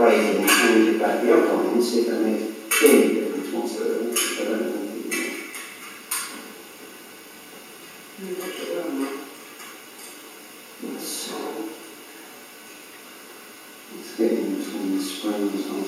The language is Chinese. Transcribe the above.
他已经进入一个比较早年期的那电影的从事的那个领域里面。你不知道吗？那小，这个你从关于从。